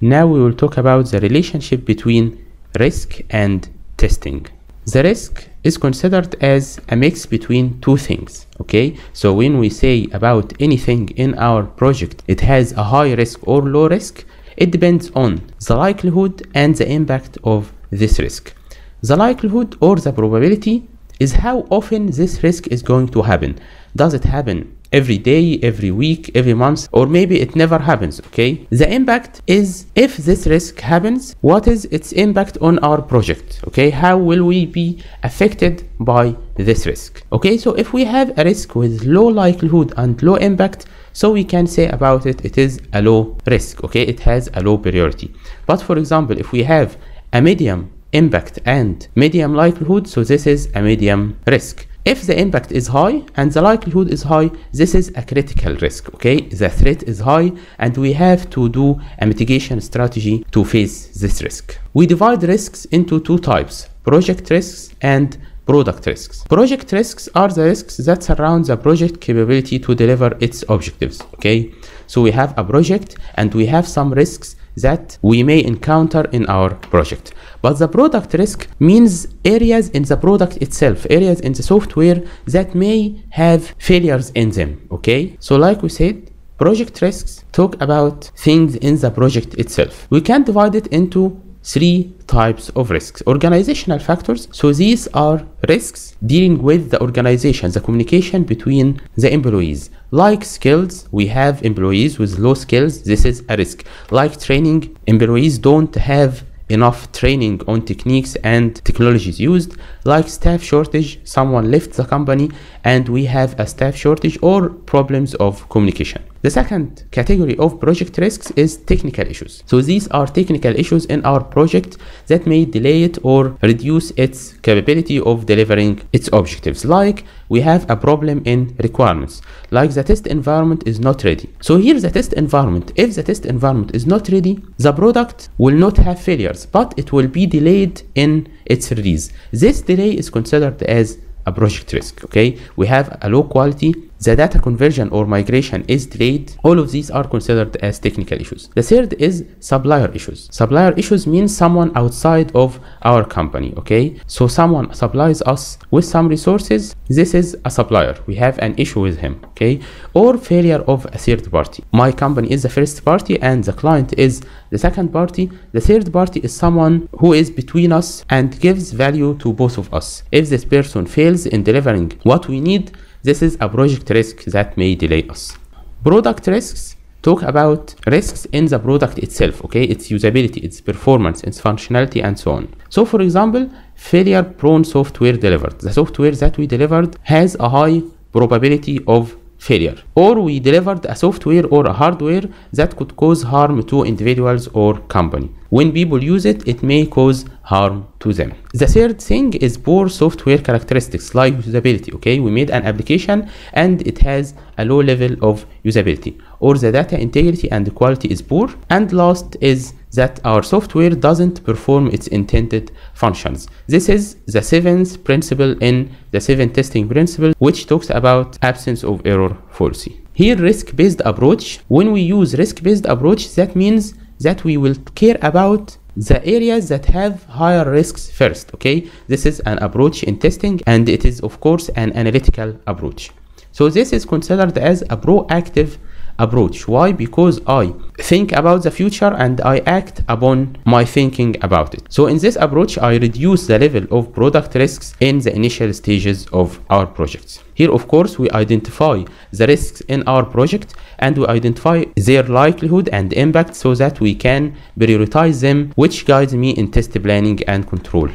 Now we will talk about the relationship between risk and testing. The risk is considered as a mix between two things. Okay, so when we say about anything in our project, it has a high risk or low risk, it depends on the likelihood and the impact of this risk. The likelihood or the probability is how often this risk is going to happen. Does it happen every day, every week, every month, or maybe it never happens, okay? The impact is if this risk happens, what is its impact on our project, okay? How will we be affected by this risk, okay? So if we have a risk with low likelihood and low impact, so we can say about it, it is a low risk, okay? It has a low priority. But for example, if we have a medium impact and medium likelihood, so this is a medium risk. If the impact is high and the likelihood is high, this is a critical risk, okay? The threat is high and we have to do a mitigation strategy to face this risk. We divide risks into two types, project risks and product risks. Project risks are the risks that surround the project capability to deliver its objectives, okay? So we have a project and we have some risks that we may encounter in our project. But the product risk means areas in the product itself, areas in the software that may have failures in them, okay? So like we said, project risks talk about things in the project itself. We can divide it into three types of risks. Organizational factors. So these are risks dealing with the organization, the communication between the employees. Like skills, we have employees with low skills. This is a risk. Like training, employees don't have enough training on techniques and technologies used like staff shortage someone left the company and we have a staff shortage or problems of communication the second category of project risks is technical issues. So these are technical issues in our project that may delay it or reduce its capability of delivering its objectives. Like we have a problem in requirements. Like the test environment is not ready. So here the test environment. If the test environment is not ready the product will not have failures but it will be delayed in its release. This delay is considered as a project risk okay? We have a low quality the data conversion or migration is delayed. All of these are considered as technical issues. The third is supplier issues. Supplier issues means someone outside of our company okay? So someone supplies us with some resources. This is a supplier. We have an issue with him okay? Or failure of a third party. My company is the first party and the client is the second party. The third party is someone who is between us and gives value to both of us. If this person fails in delivering what we need this is a project risk that may delay us. Product risks talk about risks in the product itself, okay? Its usability, its performance, its functionality, and so on. So, for example, failure prone software delivered. The software that we delivered has a high probability of failure. Or we delivered a software or a hardware that could cause harm to individuals or company. When people use it it may cause harm to them. The third thing is poor software characteristics like usability okay? We made an application and it has a low level of usability. Or the data integrity and quality is poor. And last is that our software doesn't perform its intended functions. This is the seventh principle in the seven testing principle, which talks about absence of error fallacy. Here, risk-based approach, when we use risk-based approach, that means that we will care about the areas that have higher risks first, okay? This is an approach in testing and it is of course an analytical approach. So this is considered as a proactive approach. Why? Because I think about the future and I act upon my thinking about it. So in this approach, I reduce the level of product risks in the initial stages of our projects. Here, of course, we identify the risks in our project and we identify their likelihood and impact so that we can prioritize them, which guides me in test planning and control.